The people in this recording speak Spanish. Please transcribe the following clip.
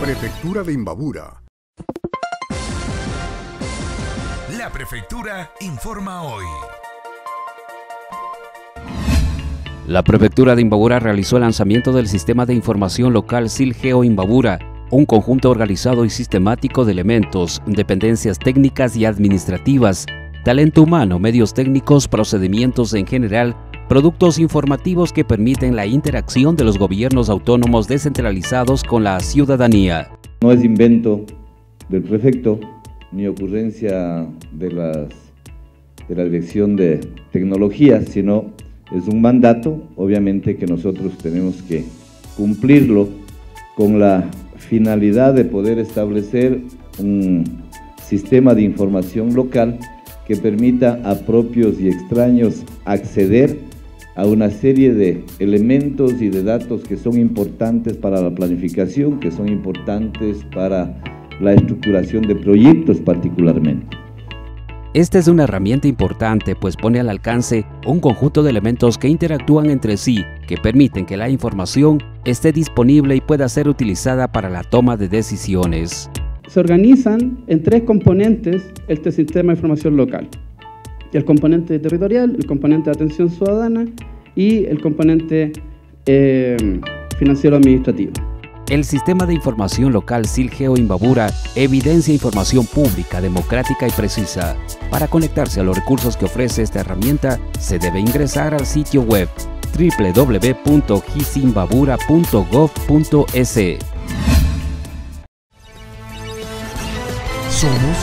Prefectura de Imbabura. La Prefectura informa hoy. La Prefectura de Imbabura realizó el lanzamiento del Sistema de Información Local SILGEO Imbabura, un conjunto organizado y sistemático de elementos, dependencias técnicas y administrativas, talento humano, medios técnicos, procedimientos en general, productos informativos que permiten la interacción de los gobiernos autónomos descentralizados con la ciudadanía. No es invento del prefecto ni ocurrencia de, las, de la Dirección de Tecnología, sino es un mandato, obviamente, que nosotros tenemos que cumplirlo con la finalidad de poder establecer un sistema de información local que permita a propios y extraños acceder a una serie de elementos y de datos que son importantes para la planificación, que son importantes para la estructuración de proyectos particularmente. Esta es una herramienta importante pues pone al alcance un conjunto de elementos que interactúan entre sí, que permiten que la información esté disponible y pueda ser utilizada para la toma de decisiones. Se organizan en tres componentes este sistema de información local el componente territorial, el componente de atención ciudadana y el componente eh, financiero administrativo. El sistema de información local Silgeo Imbabura evidencia información pública, democrática y precisa. Para conectarse a los recursos que ofrece esta herramienta, se debe ingresar al sitio web www.gisimbabura.gov.es. Somos